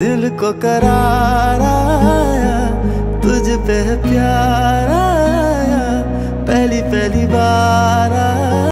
दिल को कराराया तुझ पे प्यार आया पहली पहली बार।